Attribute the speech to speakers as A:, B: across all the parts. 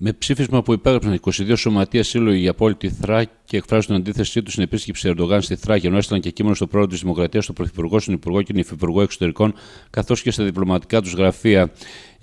A: Με ψήφισμα που υπέγραψαν 22 σωματεία σύλλογοι για απόλυτη Θράκη και εκφράζουν την αντίθεσή τους στην επίσκεψη Ερντογάν στη Θράκη, ενώ έστειλαν και κείμενο στο πρόεδρο της Δημοκρατίας, στον Πρωθυπουργό, στον Υπουργό και τον Υφυπουργό Εξωτερικών, καθώς και στα διπλωματικά τους γραφεία.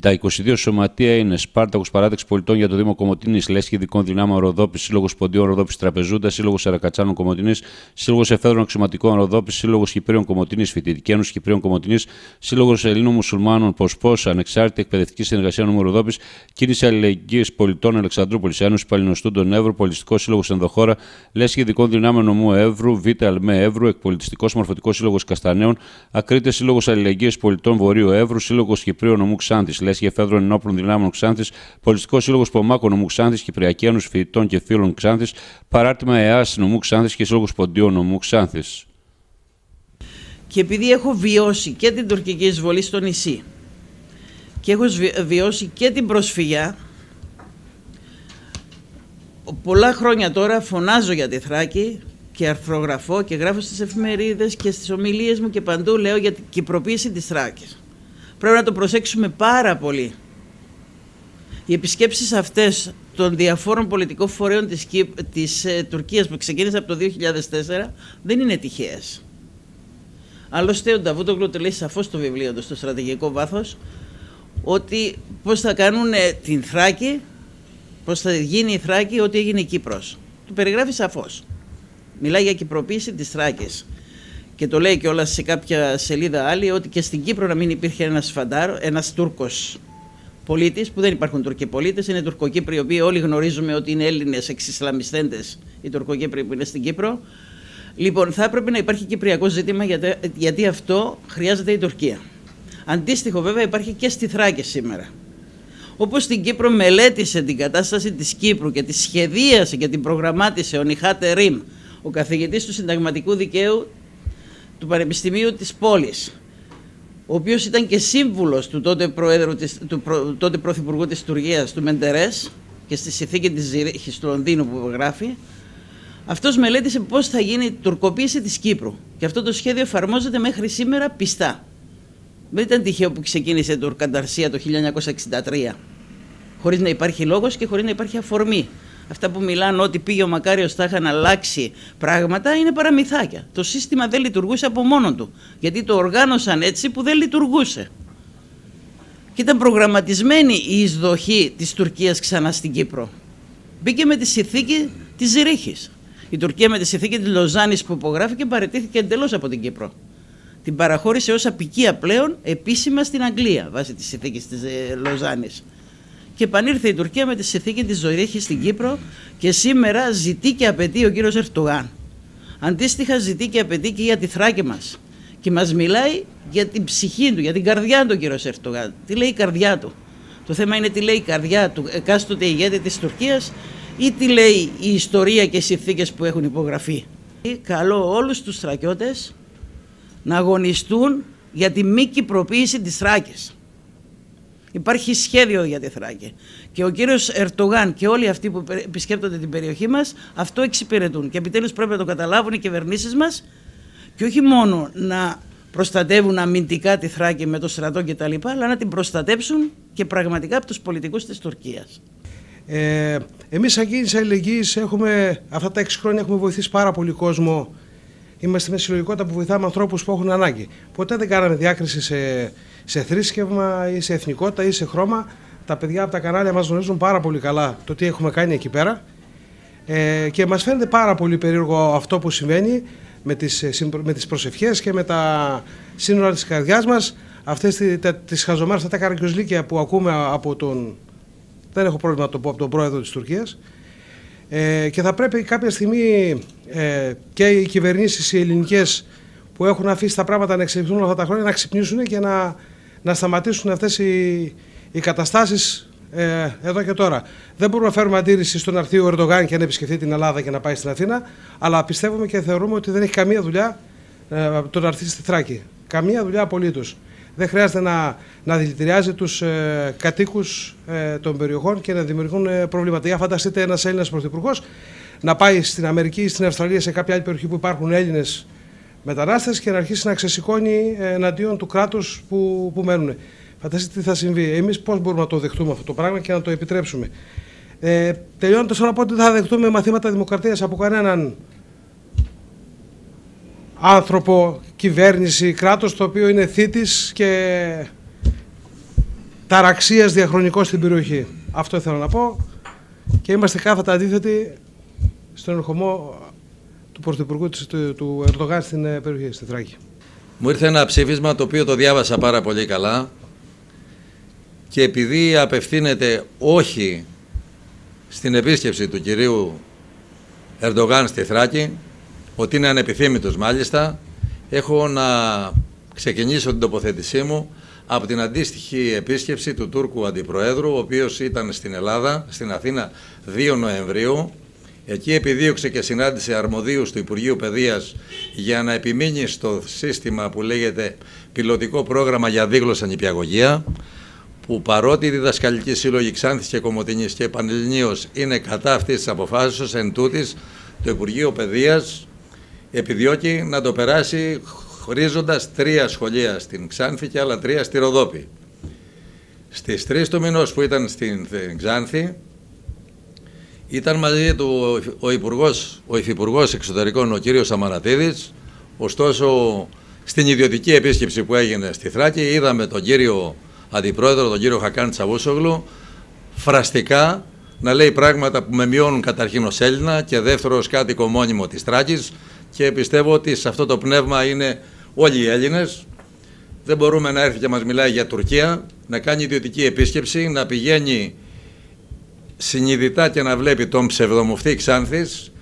A: Τα 22 σωματεία είναι Σπάρτακος Παράταξη Πολιτών για το Δήμο Κομωτίνη, Λέσχη Ειδικών Δυνάμεων Ροδόπης, Σύλλογος Ποντίων Ροδόπης Τραπεζούντας, Σύλλογος Αρακατσάνων Κομωτίνη, Σύλλογος Εφέδρων Αξιωματικών Ροδόπης, Σύλλογος Κυπρίων Κομωτίνη, Φοιτητική Ένωση Κυπρίων Κομωτίνη, Σύλλογος Ελλήνων Μουσουλμάνων Ποσπός, Ανεξάρτητη Εκπαιδευτική Συνεργασία Νομού Ροδόπης, Κίνηση Αλληλεγγύης Πολιτών Αλεξανδρούπολης, Ένωση Παλινοστούντων Εύρου, Πολιτιστικός Σύλλογος Ενδοχώρα, Λέσχη Ειδικών Δυνάμεων Νομού Εύρου, Β. Αλμέ Εύρου, Εκπολιτιστικός Μορφωτικός Σύλλογος Καστανέων, Ακρίτες Σύλλογος Αλληλεγγύης Πολιτών Βορείου Εύρου, Σύλλογος Κυπρίων Νομού Ξάντη, Λέσχη Εφέδρων Ενόπλων Δυνάμεων Ξάνθης, Πολιτιστικός Σύλλογος Πομάκων Νομού Ξάνθης, Κυπριακή Ένωση Φοιτητών και Φίλων Ξάνθης, Παράρτημα ΕΑΣ Νομού Ξάνθης και Σύλλογος Ποντίων Νομού Ξάνθης.
B: Και επειδή έχω βιώσει και την τουρκική εισβολή στο νησί και έχω βιώσει και την προσφυγιά, πολλά χρόνια τώρα φωνάζω για τη Θράκη και αρθρογραφώ και γράφω στις εφημερίδες και στις ομιλίες μου και παντού λέω για την κυπροποίηση της Θράκης. Πρέπει να το προσέξουμε πάρα πολύ. Οι επισκέψεις αυτές των διαφόρων πολιτικών φορέων της, της ε, Τουρκίας που ξεκίνησε από το 2004 δεν είναι τυχαίες. Άλλωστε ο Νταβούτογλου το λέει σαφώς στο βιβλίο του, στο στρατηγικό βάθος, ότι πώς θα κάνουν την Θράκη, πώς θα γίνει η Θράκη ό,τι έγινε η Κύπρος. Το περιγράφει σαφώς. Μιλάει για κυπροποίηση της Θράκης. Και το λέει κιόλας σε κάποια σελίδα άλλη ότι και στην Κύπρο να μην υπήρχε ένας φαντάρο, ένας Τούρκος πολίτης, που δεν υπάρχουν Τουρκοί πολίτες, είναι Τουρκοκύπροι, οι οποίοι όλοι γνωρίζουμε ότι είναι Έλληνες εξισλαμιστέντες, οι Τουρκοκύπροι που είναι στην Κύπρο. Λοιπόν, θα έπρεπε να υπάρχει κυπριακό ζήτημα γιατί, γιατί αυτό χρειάζεται η Τουρκία. Αντίστοιχο βέβαια υπάρχει και στη Θράκη σήμερα. Όπως στην Κύπρο μελέτησε την κατάσταση της Κύπρου και τη σχεδίασε και την προγραμμάτισε ο Νιχάτε Ριμ, ο καθηγητής του συνταγματικού δικαίου του Πανεπιστημίου της πόλης, ο οποίος ήταν και σύμβουλος του τότε, προέδρου της, του προ, τότε πρωθυπουργού της Τουρκίας, του Μεντερές, και στη συνθήκη της Ζηρίχης του Λονδίνου που γράφει, αυτός μελέτησε πώς θα γίνει η τουρκοποίηση της Κύπρου. Και αυτό το σχέδιο εφαρμόζεται μέχρι σήμερα πιστά. Δεν ήταν τυχαίο που ξεκίνησε η Τουρκανταρσία το 1963, χωρίς να υπάρχει λόγος και χωρίς να υπάρχει αφορμή αυτά που μιλάνε ότι πήγε ο Μακάριος θα είχαν αλλάξει πράγματα είναι παραμυθάκια. Το σύστημα δεν λειτουργούσε από μόνο του. Γιατί το οργάνωσαν έτσι που δεν λειτουργούσε. Και ήταν προγραμματισμένη η εισδοχή της Τουρκίας ξανά στην Κύπρο. Μπήκε με τη συνθήκη της Ζηρίχης. Η Τουρκία με τη συνθήκη της Λοζάνης που υπογράφηκε παρετήθηκε εντελώς από την Κύπρο. Την παραχώρησε ως απικία πλέον επίσημα στην Αγγλία βάσει της συνθήκης της ε, Λοζάνης και επανήρθε η Τουρκία με τη συνθήκη της Ζωηρέχη στην Κύπρο και σήμερα ζητεί και απαιτεί ο κύριος Ερτογάν. Αντίστοιχα ζητεί και απαιτεί και για τη Θράκη μας. Και μας μιλάει για την ψυχή του, για την καρδιά του ο κύριος Ερτογάν. Τι λέει η καρδιά του; Το θέμα είναι τι λέει η καρδιά του εκάστοτε ηγέτη της Τουρκίας ή τι λέει η ιστορία και οι συνθήκες που έχουν υπογραφεί. Καλώ όλους τους Θρακιώτε να αγωνιστούν για τη μη κυπροποίηση της Θράκης. Υπάρχει σχέδιο για τη Θράκη. Και ο κύριος Ερτογάν και όλοι αυτοί που επισκέπτονται την περιοχή μας αυτό εξυπηρετούν. Και επιτέλους πρέπει να το καταλάβουν οι κυβερνήσεις μας και όχι μόνο να προστατεύουν αμυντικά τη Θράκη με το στρατό κτλ., αλλά να την προστατέψουν και πραγματικά από τους πολιτικούς της Τουρκίας.
C: Ε, Εμείς, σαν κίνηση αλληλεγγύης, έχουμε αυτά τα έξι χρόνια έχουμε βοηθήσει πάρα πολύ κόσμο. Είμαστε με συλλογικότητα που βοηθάμε ανθρώπους που έχουν ανάγκη. Ποτέ δεν κάναμε διάκριση σε σε θρήσκευμα ή σε εθνικότητα ή σε χρώμα. Τα παιδιά από τα κανάλια μας γνωρίζουν πάρα πολύ καλά το τι έχουμε κάνει εκεί πέρα. Ε, και μας φαίνεται πάρα πολύ περίεργο αυτό που συμβαίνει με τις, ε, με τις προσευχές και με τα σύνορα της καρδιάς μας. Αυτές τις χαζομάρες, αυτά τα καραγκιουζλίκια που ακούμε από τον δεν έχω πρόβλημα να το πω από τον πρόεδρο της Τουρκίας. Ε, και θα πρέπει κάποια στιγμή ε, και οι κυβερνήσεις οι ελληνικές που έχουν αφήσει τα πράγματα να εξελιχθούν αυτά τα χρόνια να ξυπνήσουν και να να σταματήσουν αυτές οι, οι καταστάσεις ε, εδώ και τώρα. Δεν μπορούμε να φέρουμε αντίρρηση στον να ο Ερντογάν και να επισκεφθεί την Ελλάδα και να πάει στην Αθήνα, αλλά πιστεύουμε και θεωρούμε ότι δεν έχει καμία δουλειά ε, το να έρθει στη Θράκη. Καμία δουλειά απολύτως. Δεν χρειάζεται να, να δηλητηριάζει τους ε, κατοίκους ε, των περιοχών και να δημιουργούν ε, προβλήματα. Για φανταστείτε ένας Έλληνας πρωθυπουργός να πάει στην Αμερική ή στην Αυστραλία σε κάποια άλλη περιοχή που υπάρχουν Έλληνες μετανάστες και να αρχίσει να ξεσηκώνει εναντίον του κράτους που, που μένουν. Φανταστείτε τι θα συμβεί. Εμείς πώς μπορούμε να το δεχτούμε αυτό το πράγμα και να το επιτρέψουμε. Ε, Τελειώνοντας, να πω ότι δεν θα δεχτούμε μαθήματα δημοκρατίας από κανέναν άνθρωπο, κυβέρνηση, κράτος το οποίο είναι θήτης και ταραξίας διαχρονικός στην περιοχή. Αυτό ήθελα να πω και είμαστε κάθετα αντίθετοι στον ερχομό του Πρωθυπουργού του, του Ερντογάν στην ε, περιοχή, στη Θράκη.
D: Μου ήρθε ένα ψήφισμα το οποίο το διάβασα πάρα πολύ καλά και επειδή απευθύνεται όχι στην επίσκεψη του κυρίου Ερντογάν στη Θράκη, ότι είναι ανεπιθύμητος μάλιστα, έχω να ξεκινήσω την τοποθέτησή μου από την αντίστοιχη επίσκεψη του Τούρκου Αντιπροέδρου, ο οποίος ήταν στην Ελλάδα, στην Αθήνα 2 Νοεμβρίου. Εκεί επιδίωξε και συνάντησε αρμοδίους του Υπουργείου Παιδείας για να επιμείνει στο σύστημα που λέγεται πιλωτικό πρόγραμμα για δίγλωσσα νηπιαγωγία, που παρότι η διδασκαλική σύλλογη Ξάνθης και Κομωτινής και Πανελληνίως είναι κατά αυτής της αποφάσεως, εν τούτης, το Υπουργείο Παιδείας επιδιώκει να το περάσει χωρίζοντας τρία σχολεία στην Ξάνθη και άλλα τρία στη Ροδόπη. Στις 3 του μηνός που ήταν στην Ξάνθη ήταν μαζί του ο, Υπουργός, ο Υφυπουργός Εξωτερικών, ο κύριος Αμαρατίδης, ωστόσο στην ιδιωτική επίσκεψη που έγινε στη Θράκη είδαμε τον κύριο Αντιπρόεδρο, τον κύριο Χακάν Τσαβούσογλου, φραστικά να λέει πράγματα που με μειώνουν καταρχήν ως Έλληνα και δεύτερο ως κάτοικο μόνιμο της Θράκης και πιστεύω ότι σε αυτό το πνεύμα είναι όλοι οι Έλληνες. Δεν μπορούμε να έρθει και μας μιλάει για Τουρκία, να κάνει ιδιωτική επίσκεψη, να πηγαίνει συνειδητά και να βλέπει τον ψευδομουφτή Ξάνθης,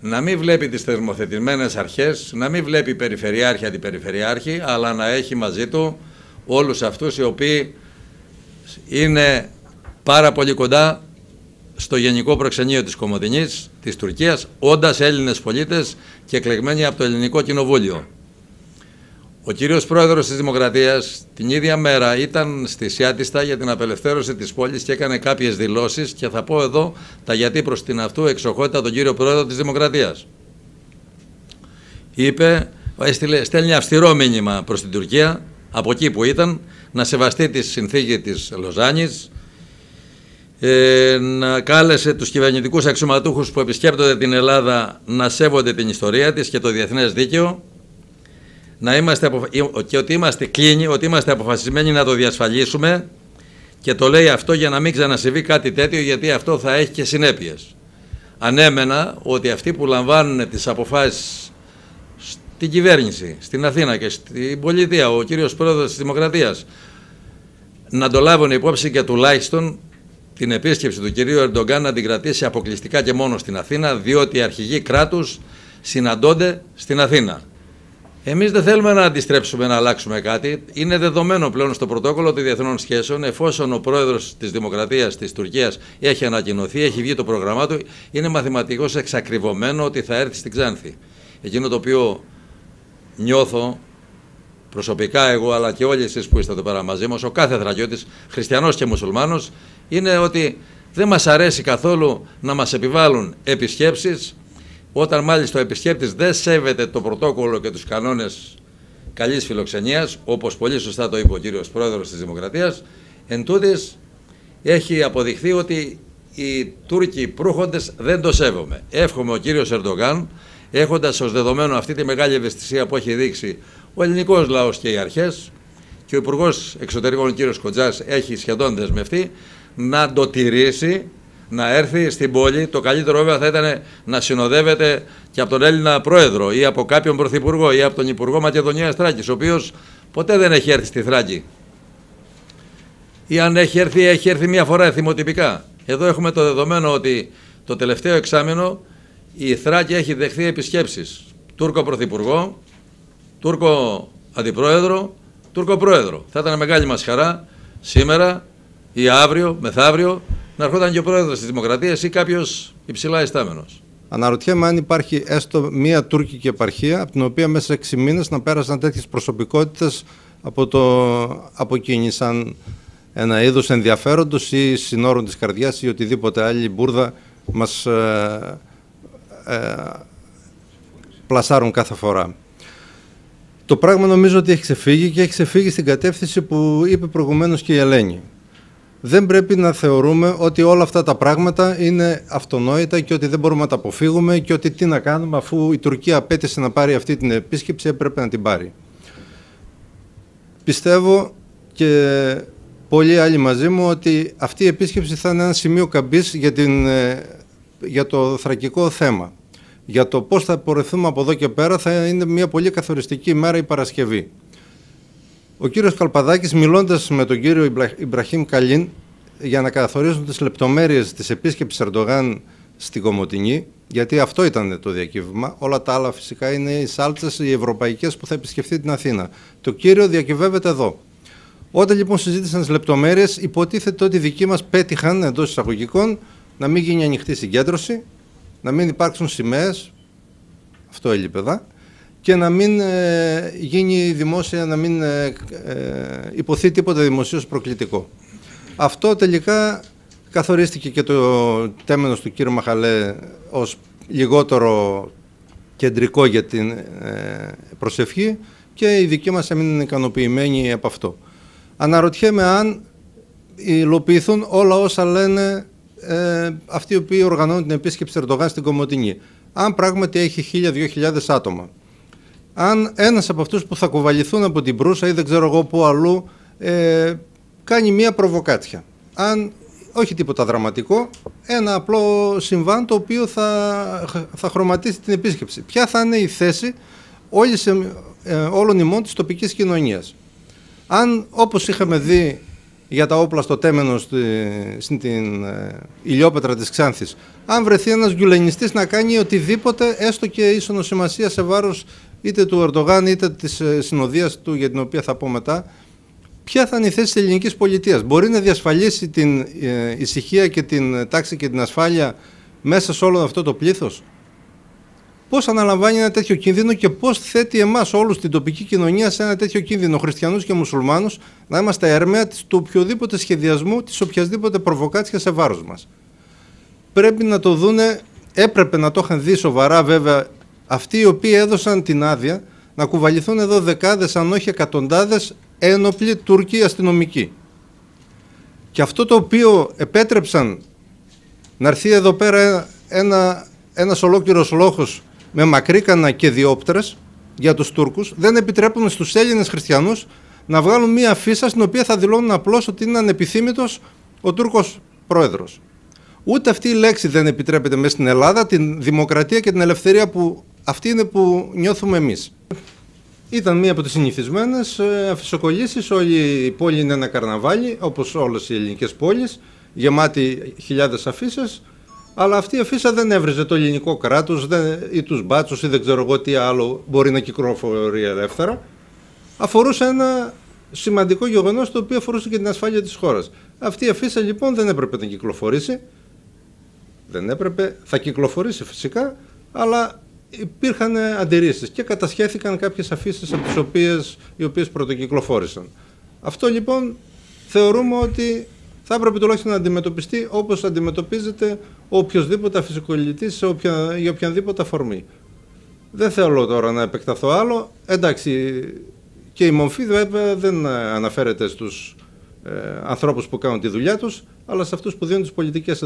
D: να μην βλέπει τις θεσμοθετημένες αρχές, να μην βλέπει περιφερειάρχη αντιπεριφερειάρχη, αλλά να έχει μαζί του όλους αυτούς οι οποίοι είναι πάρα πολύ κοντά στο Γενικό Προξενείο της Κομωτινής, της Τουρκίας, όντας Έλληνες πολίτες και εκλεγμένοι από το Ελληνικό Κοινοβούλιο. Ο κύριος Πρόεδρος της Δημοκρατίας την ίδια μέρα ήταν στη Σιάτιστα για την απελευθέρωση της πόλης και έκανε κάποιες δηλώσεις και θα πω εδώ τα γιατί προς την αυτού εξοχότητα τον κύριο Πρόεδρο της Δημοκρατίας. Είπε, έστειλε, στέλνει αυστηρό μήνυμα προς την Τουρκία από εκεί που ήταν να σεβαστεί τη συνθήκη της Λοζάνης, ε, να κάλεσε τους κυβερνητικούς αξιωματούχους που επισκέπτονται την Ελλάδα να σέβονται την ιστορία της και το διεθνές δίκαιο να είμαστε και ότι είμαστε κλίνοι, ότι είμαστε αποφασισμένοι να το διασφαλίσουμε και το λέει αυτό για να μην ξανασυμβεί κάτι τέτοιο γιατί αυτό θα έχει και συνέπειες. Ανέμενα ότι αυτοί που λαμβάνουν τις αποφάσεις στην κυβέρνηση, στην Αθήνα και στην πολιτεία, ο κύριος πρόεδρος της Δημοκρατίας, να το λάβουν υπόψη και τουλάχιστον την επίσκεψη του κυρίου Ερντογκάν να την κρατήσει αποκλειστικά και μόνο στην Αθήνα, διότι οι αρχηγοί κράτους συναντώνται στην Αθήνα. Εμείς δεν θέλουμε να αντιστρέψουμε, να αλλάξουμε κάτι. Είναι δεδομένο πλέον στο πρωτόκολλο των διεθνών σχέσεων, εφόσον ο πρόεδρος της Δημοκρατίας της Τουρκίας έχει ανακοινωθεί, έχει βγει το πρόγραμμά του, είναι μαθηματικώ εξακριβωμένο ότι θα έρθει στην Ξάνθη. Εκείνο το οποίο νιώθω προσωπικά εγώ, αλλά και όλοι εσείς που είστε εδώ πέρα μαζί μας, ο κάθε θρακιώτης, χριστιανός και μουσουλμάνος, είναι ότι δεν μας αρέσει καθόλου να μας επιβάλλουν επισκέψεις όταν μάλιστα ο επισκέπτης δεν σέβεται το πρωτόκολλο και τους κανόνες καλής φιλοξενίας, όπως πολύ σωστά το είπε ο κύριος Πρόεδρος της Δημοκρατίας, εν τούτης έχει αποδειχθεί ότι οι Τούρκοι προύχοντες δεν το σέβομαι. Εύχομαι ο κύριος Ερντογάν, έχοντας ως δεδομένο αυτή τη μεγάλη ευαισθησία που έχει δείξει ο ελληνικός λαός και οι αρχές και ο Υπουργός Εξωτερικών κύριος Κοντζάς έχει σχεδόν δεσμευτεί να το τηρήσει να έρθει στην πόλη. Το καλύτερο βέβαια θα ήταν να συνοδεύεται και από τον Έλληνα Πρόεδρο ή από κάποιον Πρωθυπουργό ή από τον Υπουργό Μακεδονίας Θράκης, ο οποίος ποτέ δεν έχει έρθει στη Θράκη. Ή αν έχει έρθει, έχει έρθει μία φορά εθιμοτυπικά. Εδώ έχουμε το δεδομένο ότι το τελευταίο εξάμεινο η Θράκη έχει δεχθεί επισκέψεις. Τούρκο Πρωθυπουργό, Τούρκο Αντιπρόεδρο, Τούρκο Πρόεδρο. Θα ήταν μεγάλη μας χαρά σήμερα ή αύριο, μεθαύριο, να έρχονταν και ο πρόεδρος της Δημοκρατίας ή κάποιος υψηλά ειστάμενος.
E: Αναρωτιέμαι αν υπάρχει έστω μία τουρκική επαρχία από την οποία μέσα σε 6 μήνες να πέρασαν τέτοιες προσωπικότητες από το αποκίνησαν ένα είδος ενδιαφέροντος ή συνόρων της καρδιάς ή οτιδήποτε άλλη μπουρδα μας ε, ε, πλασάρουν κάθε φορά. Το πράγμα νομίζω ότι έχει ξεφύγει και έχει ξεφύγει στην κατεύθυνση που είπε προηγουμένως και η Ελένη δεν πρέπει να θεωρούμε ότι όλα αυτά τα πράγματα είναι αυτονόητα και ότι δεν μπορούμε να τα αποφύγουμε και ότι τι να κάνουμε αφού η Τουρκία απέτησε να πάρει αυτή την επίσκεψη έπρεπε να την πάρει. Πιστεύω και πολλοί άλλοι μαζί μου ότι αυτή η επίσκεψη θα είναι ένα σημείο καμπής για, την, ε, για το θρακικό θέμα. Για το πώς θα πορεθούμε από εδώ και πέρα θα είναι μια πολύ καθοριστική ημέρα η Παρασκευή. Ο κύριος Καλπαδάκης μιλώντας με τον κύριο Ιμπραχήμ Καλίν για να καθορίσουν τις λεπτομέρειες της επίσκεψης Ερντογάν στην Κομωτινή, γιατί αυτό ήταν το διακύβημα. Όλα τα άλλα φυσικά είναι οι σάλτσες οι ευρωπαϊκές που θα επισκεφθεί την Αθήνα. Το κύριο διακυβεύεται εδώ. Όταν λοιπόν συζήτησαν τις λεπτομέρειες, υποτίθεται ότι οι δικοί μας πέτυχαν εντός εισαγωγικών να μην γίνει ανοιχτή συγκέντρωση, να μην υπάρξουν σημαίες. Αυτό έλειπε εδώ και να μην ε, γίνει δημόσια, να μην ε, ε, υποθεί τίποτα δημοσίως προκλητικό. Αυτό τελικά καθορίστηκε και το τέμενος του κύριου Μαχαλέ ως λιγότερο κεντρικό για την προσευχή και οι δικοί μας έμειναν ικανοποιημένοι από αυτό. Αναρωτιέμαι αν υλοποιηθούν όλα όσα λένε αυτοί οι οποίοι οργανώνουν την επίσκεψη Ερντογάν στην Κομωτινή. Αν πράγματι έχει 1.000-2.000 άτομα αν ένας από αυτούς που θα κουβαληθούν από την Προύσα ή δεν ξέρω εγώ πού αλλού ε, κάνει μία προβοκάτσια. Αν όχι τίποτα δραματικό, ένα απλό συμβάν το οποίο θα, θα χρωματίσει την επίσκεψη. Ποια θα είναι η θέση όλης, ε, όλων ημών της τοπικής κοινωνίας. Αν όπως είχαμε δει για τα όπλα στο τέμενο στην ε, ηλιόπετρα της Ξάνθης, αν βρεθεί ένας γκουλενιστής να κάνει οτιδήποτε, έστω και ίσονος σημασίας σε βάρος είτε του Ερντογάν είτε της ε, συνοδείας του, για την οποία θα πω μετά, ποια θα είναι η θέση της ελληνικής πολιτείας. Μπορεί να διασφαλίσει την ε, ησυχία και την τάξη και την ασφάλεια μέσα σε όλο αυτό το πλήθος; Πώς αναλαμβάνει ένα τέτοιο κίνδυνο και πώς θέτει εμάς όλους την τοπική κοινωνία σε ένα τέτοιο κίνδυνο, χριστιανούς και μουσουλμάνους, να είμαστε έρμεα του οποιοδήποτε σχεδιασμού, της οποιασδήποτε προβοκάτσιας σε βάρος μας; Πρέπει να το δούνε, έπρεπε να το είχαν δει σοβαρά βέβαια αυτοί οι οποίοι έδωσαν την άδεια να κουβαληθούν εδώ δεκάδες αν όχι εκατοντάδες ένοπλοι Τούρκοι αστυνομικοί. Και αυτό το οποίο επέτρεψαν να έρθει εδώ πέρα ένα, ένας ολόκληρος λόγος με μακρύκανα και διόπτρες για τους Τούρκους δεν επιτρέπουν στους Έλληνες χριστιανούς να βγάλουν μία φύσα στην οποία θα δηλώνουν απλώς ότι είναι ανεπιθύμητος ο Τούρκος πρόεδρος. Ούτε αυτή η λέξη δεν επιτρέπεται μέσα στην Ελλάδα, την δημοκρατία και την ελευθερία που αυτή είναι που νιώθουμε εμείς. Ήταν μία από τις συνηθισμένες ε, αφισοκολλήσεις, όλη η πόλη είναι ένα καρναβάλι, όπως όλες οι ελληνικές πόλεις, γεμάτη χιλιάδες αφήσει. αλλά αυτή η αφίσα δεν έβριζε το ελληνικό κράτος δεν, ή τους μπάτσους ή δεν ξέρω εγώ τι άλλο μπορεί να κυκλοφορεί ελεύθερα. Αφορούσε ένα σημαντικό γεγονός το οποίο αφορούσε και την ασφάλεια της χώρας. Αυτή η αφίσα λοιπόν δεν έπρεπε να κυκλοφορήσει, δεν έπρεπε, θα κυκλοφορήσει φυσικά, αλλά υπήρχαν αντιρρήσεις και κατασχέθηκαν κάποιες αφήσεις από τις οποίες, οι οποίες πρωτοκυκλοφόρησαν. Αυτό λοιπόν θεωρούμε ότι θα έπρεπε τουλάχιστον να αντιμετωπιστεί όπως αντιμετωπίζεται ο οποιοδήποτε αφισικολητής σε οποια, για οποιαδήποτε αφορμή. Δεν θέλω τώρα να επεκταθώ άλλο. Εντάξει, και η μομφή βέβαια δεν αναφέρεται στους ε, ανθρώπους που κάνουν τη δουλειά τους, αλλά σε αυτούς που δίνουν τις πολιτικές